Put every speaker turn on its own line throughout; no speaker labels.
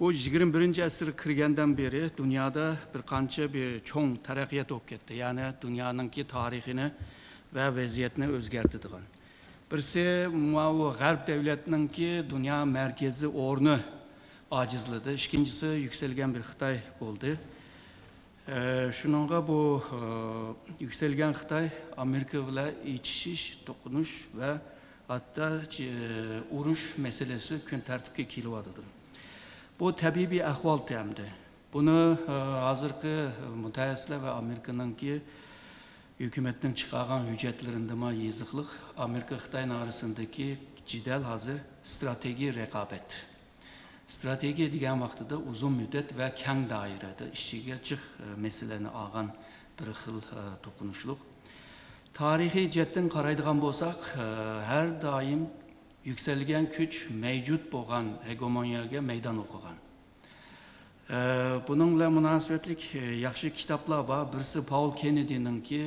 bu yigirma 21 asr kirgandan beri dunyoda bir qancha bir cho'ng taraqqiyot bo'lib ketdi. Ya'ni dunyoninki tarixini va vaziyatni o'zgartiradigan birsi bu g'arb davlatiningki dunyo markazi o'rni ojizladi ikkinchisi yuksalgan bir xitoy bo'ldi. Shuningga bu e, yuksalgan xitoy amerika bilan ichishish to'qinish va hatto e, urush masalasi kun tartibga kelyotidi Bu təbii bir əhval təmdir. Bunu e, hazırki e, mütəxəssislər və Amerikanınki hökumətin çıxarğan hüccətlərində mə yazıqlıq Amerika-Xitay arasındakı cidəl hazır strateji rəqabət. Strategiya deyilən vaxtda uzun müddət və kən dairədə işçiyə çıx e, məsələni ağan bir xil toxunuşluq. Tarixi cəhətdən qaraydığan bolsaq, hər daim yuksalgan kuch mavjud bo'lgan egomoniyaga maydon o'qigan buning bilan munosabatlik e, yaxshi kitoblar bor birisi paul kennedyninki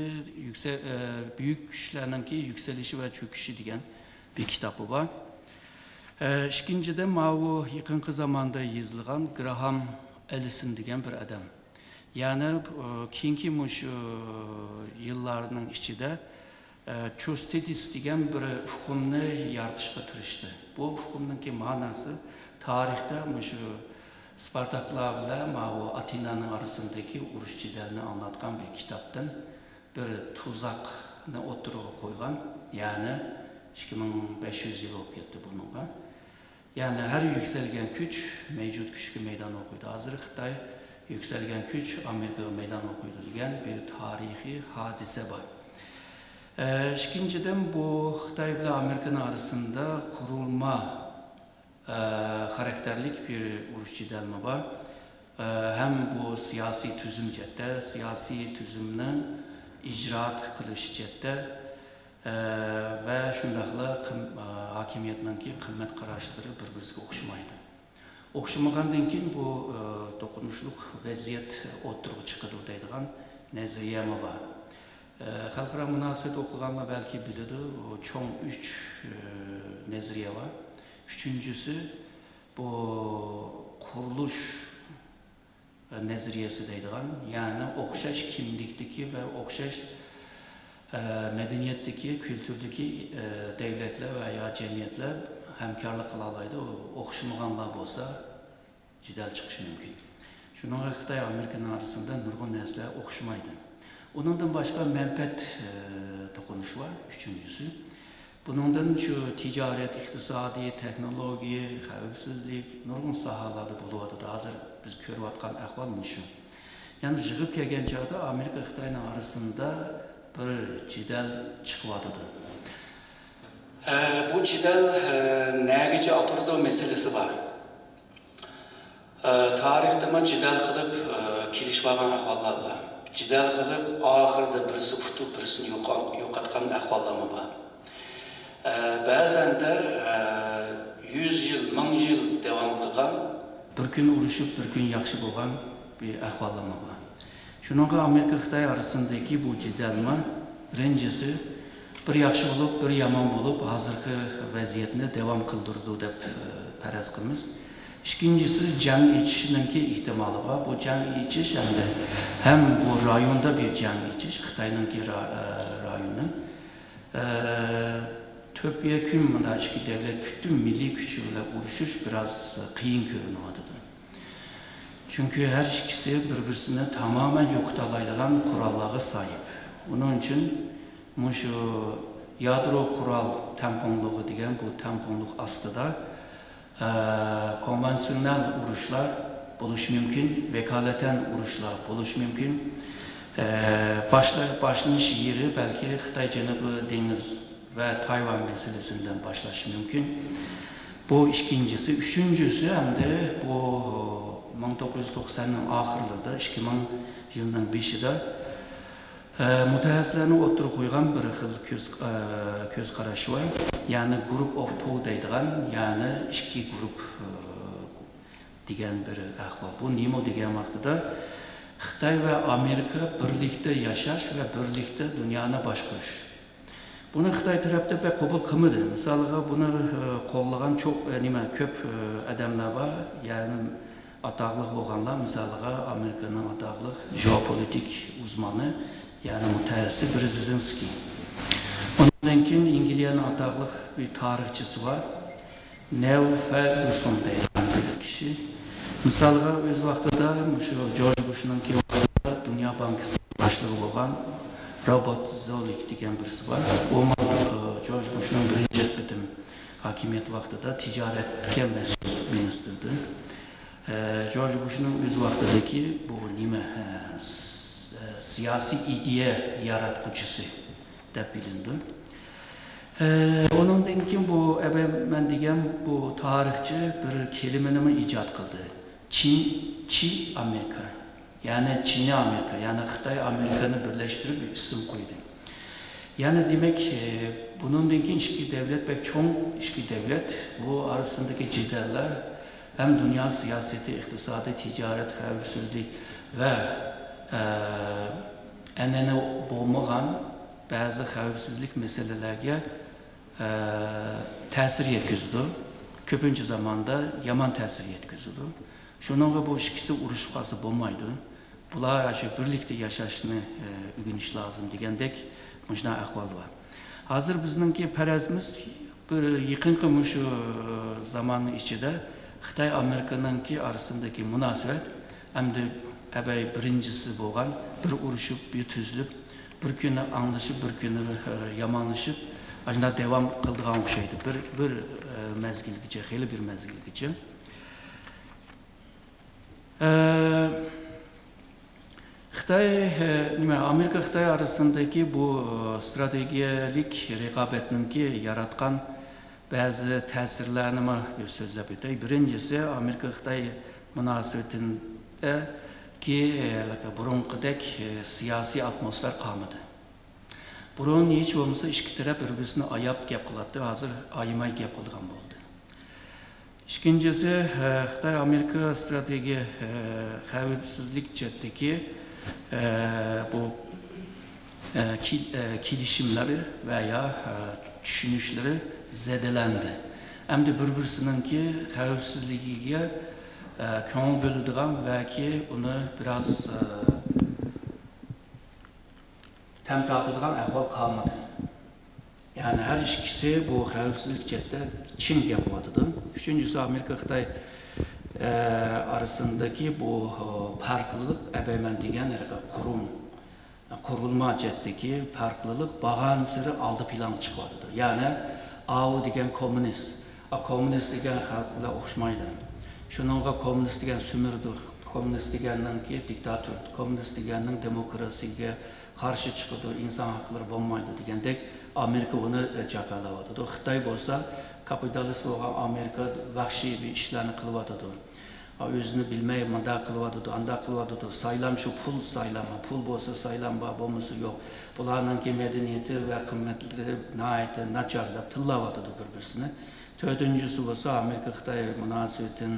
e, buyuk kuchlarninki yuksalishi va cho'kishi degan bir kitobi bor ikkinchidan bu yaqinqi zamonda yozilgan graham ellison degan bir odam ya'ni e, keyingi shu yillarning ichida Chustidis degan bir hukmni yaratishga tirishdi bu hukmninki ma'nosi tarixda shu spartaklar bilan bu atinani orasidagi urush jidalni anglatgan bir kitobdan bir tuzoqni o'ttirg'a qo'ygan ya'ni ikki ming besh yuz yil bo'lib ketdi bunga ya'ni har yuksalgan kuch mavjud kuchga maydon o'qiydi hozir xitoy yuksalgan kuch amerikaga maydon o'qiydi degan bir tarixiy hodisa bor ikkinchidan bu xitoy bilan amerikani orasida qurilma xarakterlik bir urush jidalma bor ham bu siyosiy tuzum jihatda siyosiy tuzumni ijroat qilish jihatda va shundoqla hokimiyatninki qimmat qarashlari bir biriga o'xshamaydi o'xshamagandan keyin bu to'qinishliq vaziyat o'tirg'i chiqadi deydigan nazariyami bor xalqaro munosabat o'qiganlar balki biladi cho'ng uch nazariya bor uchinchisi bu qurilish nazariyasi deydigan ya'ni o'xshash kimlikdagi va o'xshash madaniyatdagi kulturdagi davlatlar va yo jamiyatlar hamkorlik qila oladi o'xshamaganlar bo'lsa jidal chiqishi mumkin shuninga xitoy amerikani orasida nurg'un narsalar o'xshamaydi Onundan başqa mənbət e, toxunuşu var, üçüncüsü. Bunundan şu ticarət, iqtisadi, texnologiya, xəvfsizlik, nurgun sahələri buluvadır. Hazır biz görüyətqan əhval məşu. Yəni yığıb gələn çağda Amerika Xitayla arasında bir cidəl çıxıvadır. E, bu cidəl e, nəgəcə apardı məsələsi var. E, tarixdə mə cidəl qılıb e, kilişvağan əhvallar var. жидал қылып ақырда бірісі ұтып бірісін жоқатқан ахуаллармы бар. Э, Бәзәнде жүз э, жыл мың жыл давам бір күн ұрышып бір күн жақсы болған ахуаллармы бар. Шұныңға америка қытай арасындағы бұл жидалма біріншісі бір жақсы болып бір жаман болып қазіргі вазиятны давам қылдырды деп э, параз қылмыз İkincisi cam içişinki ihtimali var. Bu cam içiş hem de hem bu rayonda bir cam içiş, Xitay'ınki ra, e, rayonu. E, topyekun buna iki devlet bütün milli gücüyle uğraşış biraz kıyın görünüyordu. Çünkü her ikisi birbirisine tamamen yoktalayılan kurallara sahip. Onun için şu yadro kural tamponluğu diyen bu tamponluk aslında konvansiyonel urushlar bo'lishi mumkin vakolatan urushlar bo'lishi mumkin boshlanish yeri balki xitoy janubiy dengiz va tayvan masalasidan boshlashi mumkin bu ikkinchisi uchinchisi hamda bu ming to'qqiz yuz to'qsonning oxirlarida ikki ming yilning beshida mutaxassislarni o'ttirib qo'ygan bir xil ko'z ko'z qarash var. Ya'ni group of two deydigan ya'ni ikki guruh degan bir ahvol bu nima degan vaqtida xitoy va amerika birlikda yashash va birlikda dunyoni boshqarish Buni Xitoy tarafda pek qabul qilmadi. Misaliga buni e, qo'llagan e, nima ko'p e, odamlar bor, ya'ni atoqli bo'lganlar, misaliga Amerikaning atoqli jeopolitik uzmanı, ya'ni mutaxassis Brzezinski. Ondan keyin Angliyaning atoqli bir tarixchisi bor, Neil Ferguson degan bir kishi. Misaliga o'z vaqtida shu George Bushning Dünya Bankası boshlig'i bo'lgan Robert Zolik degan birisi bor. U George Bushning birinchi qitim hokimiyat vaqtida tijoratga mas'ul ministerdi. George Bushning o'z vaqtidagi bu nima siyosiy ideya yaratquchisi deb bilindi. Onundan keyin bu men degan bu tarixchi bir kelimani ijod qildi. Çin, Çi Amerika. Yani Çinli Amerika, yani Xitay Amerika'nı birleştirip bir isim koydu. Yani demek e, bunun dinki işki devlet ve çok işki devlet bu arasındaki ciderler hem dünya siyaseti, iktisadi, ticaret, xavfsizlik ve ənənə olmağan bəzi xəvfsizlik məsələlərə e, təsir yetküzdü. Köpüncə zamanda yaman təsir yetküzdü. Şununla bu ikisi uruşqası olmaydı. Bunlar aşı birlikdə yaşayışını e, öyrəniş lazım deyəndək məşna əhval var. Hazır bizninki pərəzimiz bir yıqınqı müşü e, zamanı içində Xitay Amerikanınki arasındakı münasibət həm də əbəy birincisi boğan, bir uruşub, bir tüzülüb, bir günü anlaşıb, bir günü e, yamanlaşıb, ajna devam qıldığan şeydi. Bir, bir e, məzgilgicə, xeyli bir məzgilgicə. E, Xitay, e, nima, Amerika Xitay arasındakı bu e, strategiyelik rəqabətinin ki, yaratqan bəzi təsirlərini mə sözləb edək. Birincisi, Amerika Xitay münasibətində ki e, burunqidek siyosiy atmosfer qolmadi. Burun hech bo'lmasa ikki taraf bir-birini ayab gap hozir ayimay gap qilgan bo'ldi. Ikkinchisi Xitoy Amerika strategiya xavfsizlik e, bu e, kil, e, kilişimleri veya e, düşünüşleri zedelendi. Hem de bir-birisininki xavfsizligiga e, ko'ngil bo'ladigan va ki uni biraz e, tam tortadigan ahvol qolmadi. Yani her ikisi bu xavfsizlik jihatda Çin gap qilyotidi. Uchinchisi Amerika Xitoy e, arasındaki bu e, farklılık ebemen degan kurum kurulma ceddeki farklılık bağan sırı aldı plan çıkardı. Yani AU degan komünist, a komünist degan xalqlar o'xshamaydi. Şununla kommunist degen sümürdük, kommunist degenden ki diktatör, kommunist degenden demokrasiye karşı çıkıdı, insan hakları bombaydı degendek Amerika bunu e, jakalavadı. Xitoy bo'lsa, kapitalist bo'lgan Amerika vahshiy bir ishlarni qilyotdi. O'zini bilmay munda qilyotdi, anda qilyotdi. Saylam shu pul saylama, pul bo'lsa saylam bor, bo'lmasa yo'q. Bularningki madaniyati va qimmatlari nihoyatda nacharlab tillayotdi bir-birini. To'rtinchisi bo'lsa Amerika Xitoy munosabatini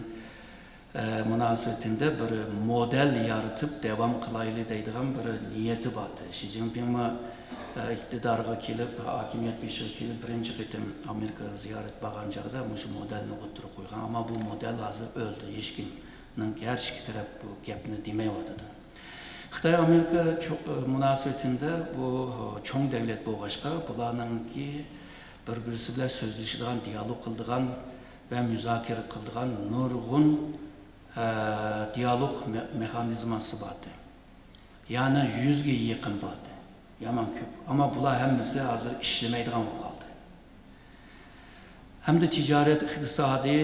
munosabatin munosabatida bir model yaratib davom qilaylik deydigan bir niyati bor shi zinpinmi iqtidorga kelib hokimiyat beshig'i kelib birinchi qatim amerika ziyorat bo'lgan chog'da shu modelni o'tirib qo'ygan ammo bu model hozir o'ldi hech kimning har ikki taraf bu gapni demayotidi xitoy amerika munosabatida bu cho'ng davlat bo'lg'achqa bularninki bir birisi bilan so'zlashadigan dialog qiladigan va muzokara qiladigan nurg'un diyaloq me mexanizması vardı. Yəni 100-ə yaxın vardı. Yaman köp. Amma bunlar hamısı hazır işləməyən qaldı. Həm də ticarət, iqtisadi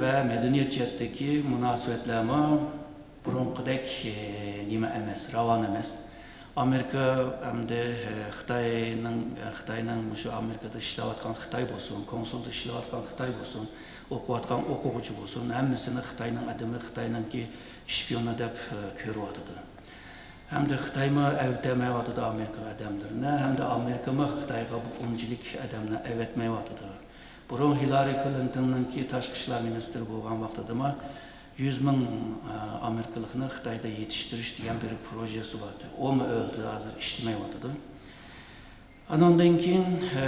və mədəniyyət cəhətdəki münasibətlərmə burunqidək e, nimə emas, ravan emas. Amerika həm də e, Xitayının e, Xitayının məşə Amerikada işləyətən Xitay olsun, konsulda işləyətən Xitay olsun. Xitay oxuyatqan oxucu olsun, hamısını Xitayının adamı, Xitayınınki şpionu deyib e, görürdü. Həm də Xitayma əvətməyə da Amerika adamlarına, həm də Amerika mı Xitayğa bu qonçilik adamına əvətməyə vaxtıdı. Burun Hillary Clinton'ın ki Taşqı İşlər Ministri olğan vaxtıdı mı 100 min e, Amerikalıqını Xitayda yetiştiriş deyən bir projesi vardı. O mu öldü, hazır işləmək vaxtıdı. Anondan ki, e,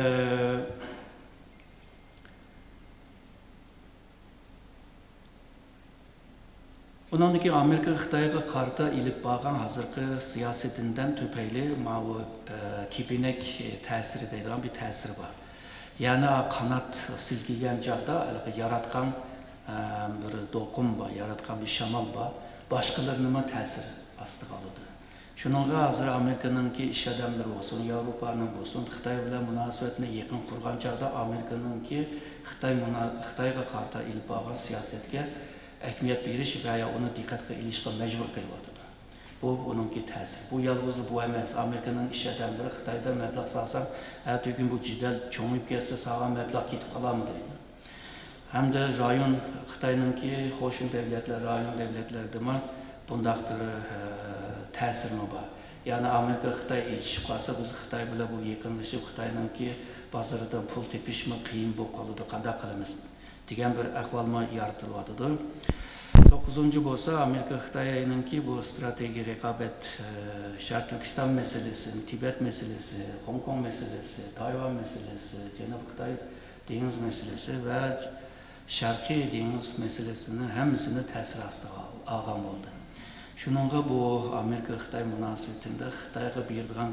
Bununki Amerika Xitayğa qarta ilib bağan hazırki siyasətindən tüpəyli məvu e, kibinək e, təsiri deyilən bir təsir var. Yəni qanat silgiyən çağda yaratqan e, bir doqum var, yaratqan bir şamal var. Başqalarına təsir astı qalıdır. Şununla hazır Amerikanın ki iş adamları olsun, Avropanın olsun, Xitay ilə münasibətini yaxın qurğan çağda Amerikanın ki Xitay Xitayğa qarta ilib bağan siyasətə əhmiyyət veriş və ya ona diqqət ilişqə məcbur qılıyordu. Bu, onunki təsir. Bu yalnızdır, bu əməz. Amerikanın iş ədəmləri Xitayda məbləğ salsan, hər gün bu cidəl çoğunub gəlsə, sağa məbləğ getib qalamı deyil. Həm də rayon Xitayınınki xoşun dövlətlər, rayon dövlətlərdəmə bundaq bir ə, təsir mi var? Yəni Amerika Xitay ilişib qalsa, biz Xitay bilə bu yaxınlaşıb Xitayınınki bazarda pul tepişmə qiyin bu qalıdı, qanda qılımızdır degan bir ahvolma yaratilyotidi. To'qqizinchi bo'lsa, Amerika Xitoyninki bu strategiya raqobat e, Sharq Turkiston masalasi, Tibet masalasi, Hong Kong masalasi, Tayvan masalasi, Janubiy Xitoy dengiz masalasi va Sharqiy dengiz masalasini hammasini ta'sir ostiga olgan bo'ldi. Shuningga bu Amerika Xitoy munosabatida Xitoyga beradigan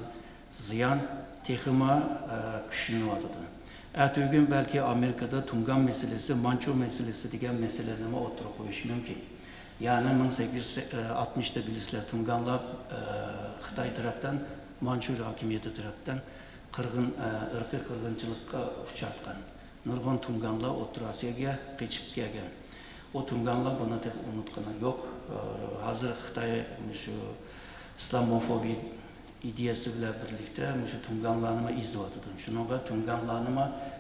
ziyon texima kuchlanayotidi. Ertugün belki Amerika'da Tungan meselesi, Mançur meselesi degan meselelerni o'tirib qo'yish mumkin. Ya'ni 1860'da bilisizlar Tunganlar e, Xitoy tarafdan Manchur hokimiyati tarafdan qirg'in irqiy qirg'inchilikqa uchratgan. Nurg'un Tunganlar O'rta Osiyoga qochib kelgan. O Tunganlar buni deb unutgani yo'q. Hozir Xitoy shu islamofobiya ideyasi bilan birlikda o'sha tunganlarni izlayotdi shunaqa tunganlarni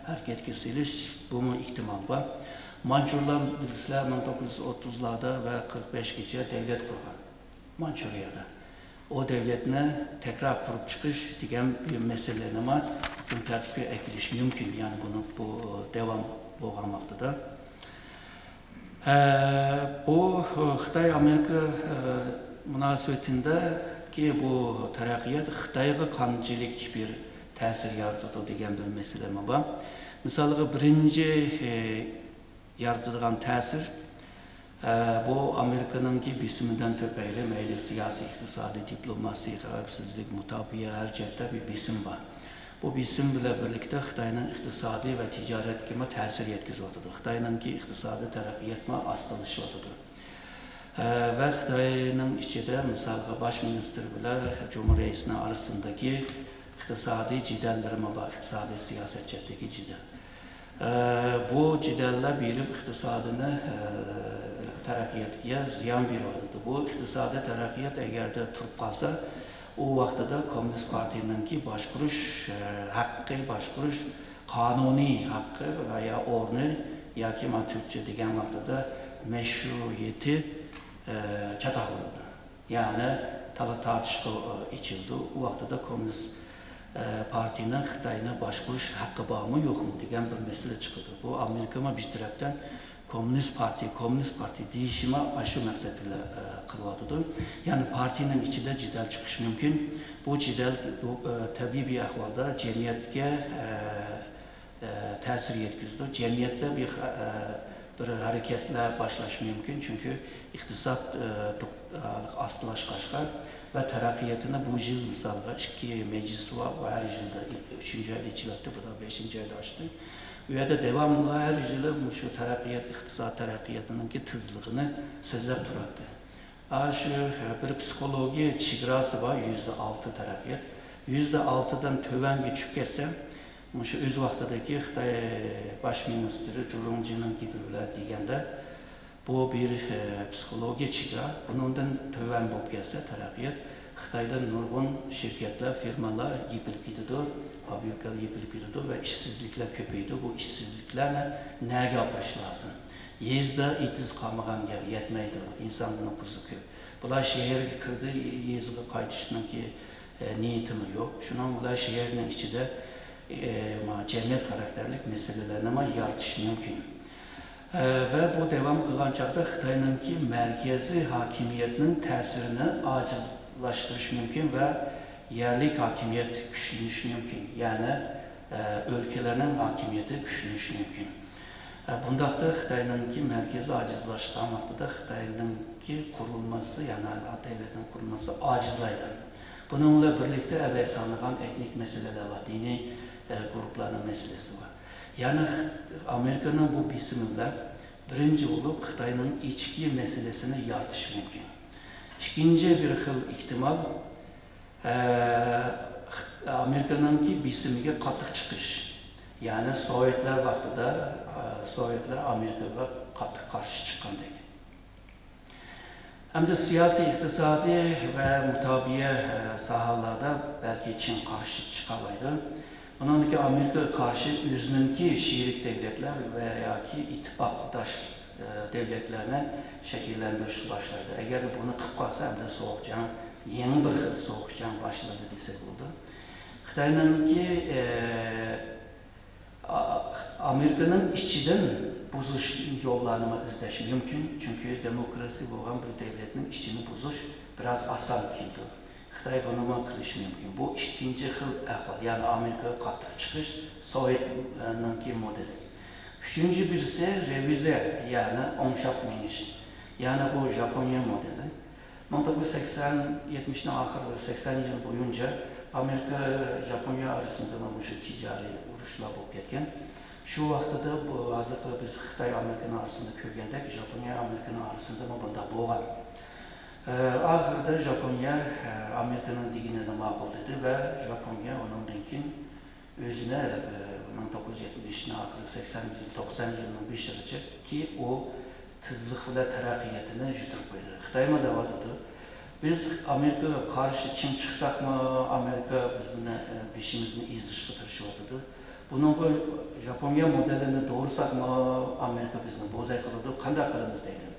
harakatga selish bumi ehtimol bor. Manchurlar bilsizlar ming to'qqiz yuz o'ttizlarda va qirq beshgacha davlat qurgan manchuriyada. O davlatni takror qurib chiqish degan bir masalanima kun tartibga akilish mumkin ya'ni buni bu davom bo'lgan vaqtida bu xitoy amerika munosabatida ki, bu tərəqiyyət Xitayğa qancılık bir təsir yaradıdı deyən bir məsələmə var. Misalıqı birinci e, yaradılan təsir e, bu Amerikanın ki bisimindən töpəyli məyli siyasi, iqtisadi, diplomasi, xərabsizlik, mutabiyə hər cəhətdə bir bisim var. Bu bisim ilə birlikdə Xitayının iqtisadi və ticarət kimi təsir yetkizildidir. Xitayının ki iqtisadi tərəqiyyətmə astılışılıdır və Xitayla ikidə müsabiqə baş ministrlə Cümhur rəisinin arasındakı iqtisadi cidəllərimə bax, iqtisadi siyasətçədəki cidəl. Bu cidəllər birib iqtisadını e, tərəfiyyətkiyə ziyan birodidir. Bu iqtisadi tərəfiyyət əgər də turb qalsa, o vaxtda da Komünist Partiyanın ki, başquruş e, haqqı, başquruş qanuni haqqı və ya ornu, ya ki, mən türkçə deyən vaxtda da məşruiyyəti E, çataq olundu. Yəni, tartışqa e, içildi. O vaxtda da Komünist e, partiyindən Xitayına baş qoş haqqı bağımı yoxmu deyən bir məsələ çıxırdı. Bu, Amerikama bir tərəfdən Komünist Parti, Komünist Parti deyişimə aşı məqsəd ilə qılvadıdır. Yəni, partiyanın içində cidəl çıxış mümkün. Bu cidəl təbii bir əxvalda cəmiyyətə təsir yetkizdir. Cəmiyyətdə bir ə, bir harakatlar mümkün. Çünkü iktisat iqtisod e, ostlashqashqa e, va taraqqiyotini bu yil misolga ikki majlis va har yilda uchinchi oyda ichilyapti bu beshinchi oyda ochdi u yerda davomli har yili shu taraqqiyot iqtisod taraqqiyotiniki tizlig'ini so'zlab turadi shu e, bir psixologiya chegarasi bor yuzda olti taraqqiyot yuzda oltidan tuvangi tushib ketsa Məşə öz vaxtıdakı Xitay baş ministri Zhu kimi ilə deyəndə bu bir e, psixologiya çıqa. Bunundan tövən bob gəlsə tərəqqiyat Xitayda nurgun şirkətlər, firmalar yıpılıb gedir, fabrikalar yıpılıb gedir və işsizliklər köpəyir. Bu işsizliklərlə nəyə yapış lazım? Yezdə itiz qalmağan yer yetməydi. İnsan nüfusu köp. Bunlar şehir kirdi, yezə qaytışının ki e, niyetimi yox. Şunun bunlar şehrin içində E, ma cəmiyyət xarakterlik məsələlərlə ma yarış mümkün. E, və bu devam qılancaqda Xitayla ki, mərkəzi hakimiyyətinin təsirini acizlaşdırış mümkün və yerlik hakimiyyət güclənmiş mümkün. Yəni, e, ölkələrin hakimiyyəti güclənmiş mümkün. Bundaqda Xitayla ki, mərkəzi acizlaşdıqdan vaxtıda Xitayla ki, qurulması, yəni dövlətin qurulması acizlaydı. Bununla birlikdə Əbəysanlıqan etnik məsələlər var, dini məsələlər var. E, grupların meselesi var. Yani Amerika'nın bu bisiminde birinci olup Xitayının içki meselesini yartış mümkün. İkinci bir xil ihtimal e, Amerika'nınki bisimiga qattiq chiqish. Yani Sovyetler vaxtida e, Sovyetler Amerikaga qattiq qarshi chiqqandek. Hem de siyasi, iktisadi ve mutabiye e, sahalarda belki Çin karşı çıkalaydı. Onun ki Amerika karşı üzününki şiirik devletler veya ki ittifaktaş e, devletlerine şekillendiriş başladı. Eğer bunu kıpkasa hem de soğukcan, yeni bir xil soğukcan başladı desek oldu. Xitay'ın ki e, Amerika'nın işçiden buzuş yollarını izleş mümkün. Çünkü demokrasi olan bir devletin işçini buzuş biraz asan kildi. Xitoy bilimi qilishi mumkin bu ikkinchi xil ahvol ya'ni amerikaga qattiq chiqish sovetninki modeli. Uchinchi birisi revize ya'ni o'ngshab minish ya'ni bu yaponiya modeli. Ming to'qqiz yuz sakson yetmishni oxirlari sakson yil bo'yuncha amerika yaponiya orasida mana shu tijoriy urushlar bo'lib ketgan shu vaqtida bu hozirgi biz xitoy amerikani orasida ko'rgandek yaponiya amerikani orasida bunday bo'lgan Axırda Yaponiya e, Amerikanın diqinə məğlub idi və Yaponiya onun dinkin özünə 1970-ci axırı 80 il, 90 yılını bişirəcək ki, o tızlıq və tərəqiyyətini yütürüb qoydu. Xitayma davadıdır. Biz Amerika qarşı kim çıxsaq mı, Amerika bizimlə beşimizni e, izlişki tırışıqıdır. Bunun bu Yaponiya modelini doğursaq mı, Amerika bizni bozay qılıdı, qanda qılımız deyilir.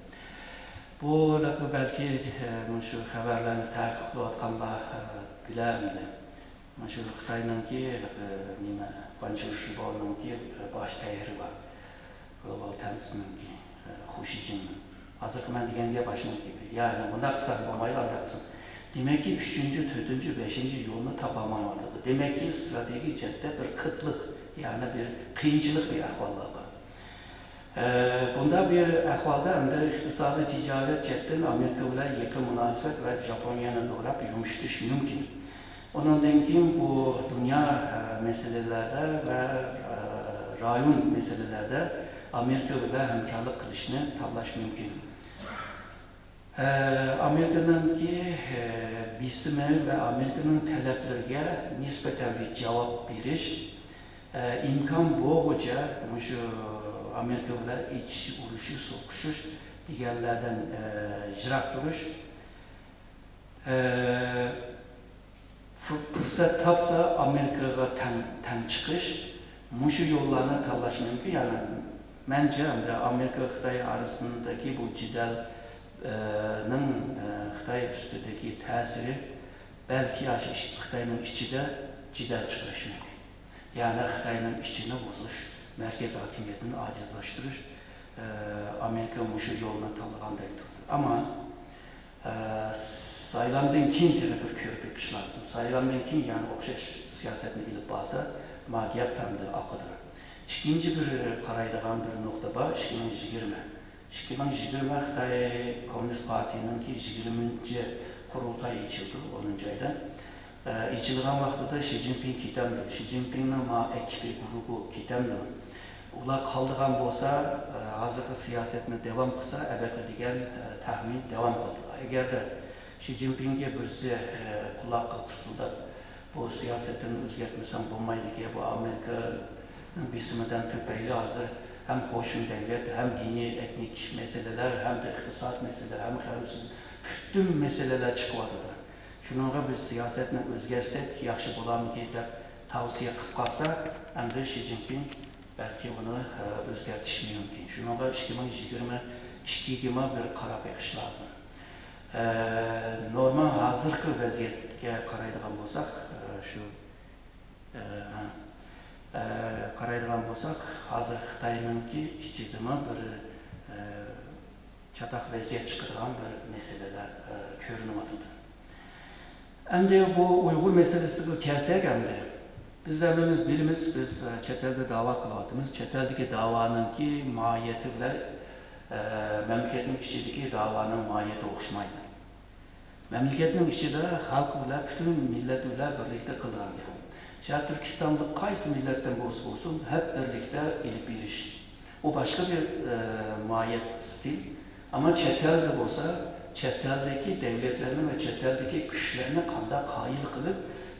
Bu dəfə bəlkə eh, məşu xəbərlərini təqib edətqanda eh, bilərmi? Məşu Xitayla ki, eh, nima Panjurşu bolun ki, baş təyiri var. Global təmsilinin ki, xoşicinin. Hazır ki, mən deyəndə başına gibi. Yəni, bunda qısaq, bamayla da qısaq. Demək ki, üçüncü, dördüncü, beşinci yolunu tapamayalıdır. Demək ki, strateji cəhətdə bir qıtlıq, yəni bir qıyınçılıq bir əhvallar var. Ee, bunda bir ahvalda hem de iktisadi ticaret cidden Amerika ile yakın münasebet ve Japonya'nın doğrap yumuştuş mümkün. Onun denkin bu dünya e, meselelerde ve e, rayon meselelerde Amerika ile hemkarlık kılışını tallaş mümkün. Ee, Amerika'nın ki e, bisimi ve Amerika'nın taleplerine nispeten bir cevap veriş imkan boğuca şu Amerika ile iç uruşu, sokuşuş, diğerlerden e, jirak duruş. E, fırsat tapsa Amerika'ya ten, ten çıkış, muşu yollarına talaş mümkün. Yani bence de Amerika-Xitay arasındaki bu cidal'ın e, Xitay üstündeki tesiri belki Xitay'ın içi de cidal çıkış mümkün. Yani Xitay'ın içini bozuş merkez hakimiyetini acizlaştırış, Amerika muşu yoluna tanıgandaydı. Ama sayılandan kim tiri bir körpek iş lazım. Sayılandan kim yani okşaş siyasetini bilip basa, magiyat hem de akıdır. İkinci bir qaraydigan bir nokta var, 2020. 2020 Xitay Komünist Parti'nin ki 20. kurultay içildi 10. ayda. E, içilgan vaxtıda Xi Jinping kitemdi. Xi Jinping'in ma ekibi grubu kitemdi. ular qoldigan bo'lsa e, hozirgi siyosatni davom qilsa abaka degan e, taxmin davom qiladi agarda shi zinpinga birisi e, quloqqa qusildab bu siyosatini o'zgartmasam bo'lmaydiki bu amerikani besimidan ko'payli hozir ham qo'shni davlat ham diniy etnik masalalar hamda iqtisod masalalar ham qarabsiz butun masalalar chiqyotidi shuninga biz siyosatni o'zgarsak yaxshi bo'larmiki deb tavsiya qilib qolsa endi shi zinpin Xi Jinping belki bunu e, özgertiş mümkün. Şununla 2022 yıma bir kara bakış lazım. E, normal hazırkı vaziyetke karaydigan bolsak, e, şu e, qaraydigan болсақ hozir xitoyningki ichidimi bir chatoq vaziyat chiqadigan bir masalalar ko'rinyotidi Endi bu Uyghur meselesiga kelsak endi biz hemimiz bilimiz biz e, da'vo qilyapmiz chet eldagi da'voninki mohiyati bilan e, mamlakatning ichidagi da'voning mohiyati o'xshamaydi mamlakatning ichida xalq bilan butun millat bilan birlikda qilingan sharq turkistonda qaysi millatdan bo'lsa bo'lsin hep birlikda ilib berish u boshqa bir e, mohiyat stil. Ama chet elda bo'lsa chet eldagi davlatlarni va chet eldagi kuchlarni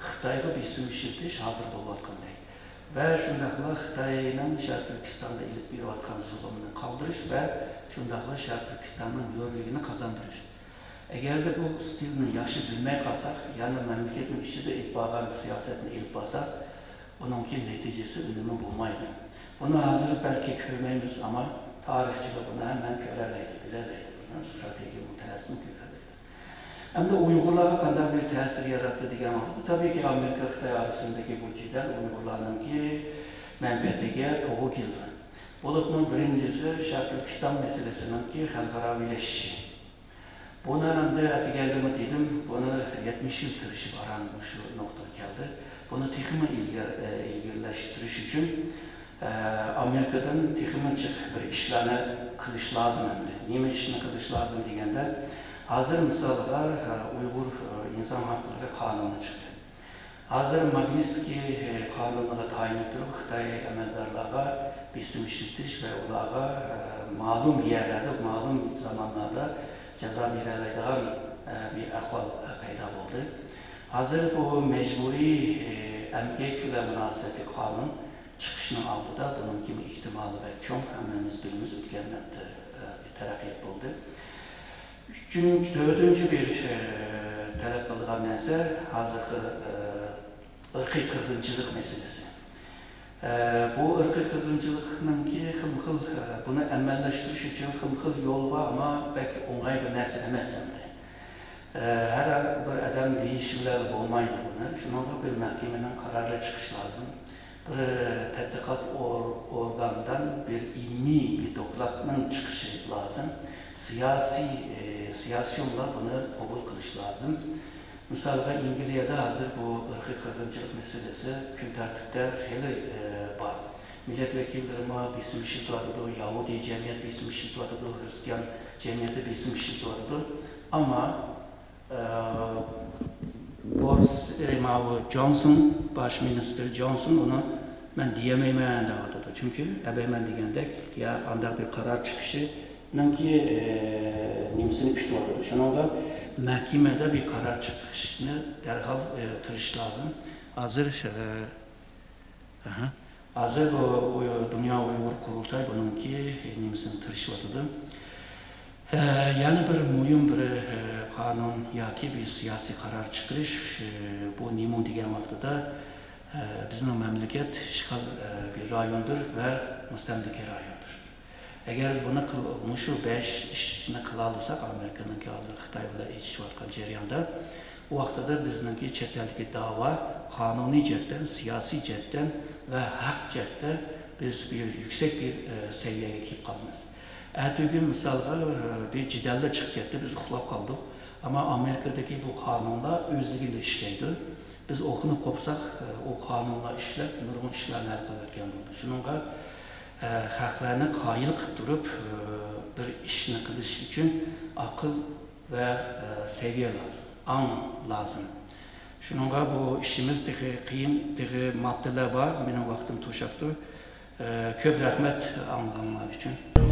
qoyil qilib xitoyga besim ishiltish hozir bo'layotganday va shundoqla xitoyning sharq turkistonda ilib berayotgan zulmni qoldirish va shundoqla sharq turkistonning yo'rligini qozondirish agarda bu stilni yaxshi bilmay qolsak ya'ni mamlakatning ichida ilib borgan siyosatni ilib borsak buningki natijasi unumi bo'lmaydi buni hozir balki ko'rmaymiz ammo tarixchilar buni hemen ko'ralaydi bilalaydi buni strategiya mutasini ko'ralaydi Endi Uyg'urlarga qanday bir ta'sir yaratdi degan vaqtda tabiiyki Amerika Xitoy orasındagi bu jidal Uyg'urlarninki manfaatiga to'g'ri keldi. Bo'libmi birinchisi Sharq Turkiston xalqaro xalqaraviylashishi. Buni endi atigandimi dedim, buni 70 yil tirishib aran shu nuqtaga keldi. Buni texmi ilgirlashtirish e, uchun e, Amerikadan texmi bir ishlarni qilish lozim endi. Nima ishni qilish lozim deganda Hazır misalda e, Uyğur e, İnsan Hakları Qanunu çıxdı. Hazır Magnitski qanununa e, tayin edilib Xitay əməldarlığa bizim işlitiş və ulağa malum yerlərdə, malum zamanlarda cəza verələyən bir əhval peyda oldu. Hazır bu məcburi əmgək ilə münasibətli qanun çıxışının aldıda bunun kimi ehtimalı və çox əmrimiz dilimiz ötkənməkdə bir tərəqiyyət oldu. Üçüncü, dördüncü bir e, talep kılığa benzer hazırki e, ırkı kırgıncılık meselesi. E, bu ırkı kırgıncılıkının ki hımkıl, e, bunu emelleştiriş için hımkıl yol var ama belki onay bir nesi emez e, her bir adam değişimler olmaydı bunu. Şununla bir mahkemenin kararı çıkış lazım. Bir e, tədqiqat or orqandan bir ilmi bir doklatının çıkışı lazım. Siyasi e, siyasi yolla bunu kabul kılış lazım. Mesela İngiltere'de hazır bu ırkı kırgıncılık meselesi gün tertipte heli e, var. Milletvekillerime bizim işit vardı, Yahudi cemiyet bizim işit vardı, Hristiyan cemiyeti bizim işit vardı. Ama e, Boris e, Johnson, baş minister Johnson onu ben diyemeymeyen de vardı. Çünkü ebeymen degende ya anda bir karar çıkışı ki e, nimsini küçük oldu. Şununla mahkemede bir karar çıkışını derhal e, tırış lazım. Hazır e, aha, hazır bu, bu Dünya Uygur Kurultay bununki nimsini tırış oldu. E, yani bir mühim bir e, kanun ya ki bir siyasi karar çıkırış e, bu nimu degen vaktıda e, bizim memleket işgal e, bir rayondur ve müstemlike rayon. Əgər bunu qılmışıq, 5 işini qıla alsaq, Amerikanınki hazır Xitay ilə iş varqan cəriyanda, o vaxtda da bizninki çətəldiki dava qanuni cəhətdən, siyasi cəhətdən və haqq cəhətdə biz bir, yüksək bir e, səviyyəyə kip qalmaz. Ətügün misalqa e, bir cidəllə çıxıb getdi, biz uxulab qaldıq. Amma Amerikadakı bu qanunla özlüyündə işləydi. Biz oxunu qopsaq, e, o qanunla işləb, nurgun işlərini əl qılırkən buldu. Şununla, xalqlarni qoyil qilib turib bir ishni qilish uchun aql va seviya lozim ang lozim shuninga bu ishimiz qiyin moddalar bor mening vaqtim to'shaqdir ko'p rahmat anglaganlar uchun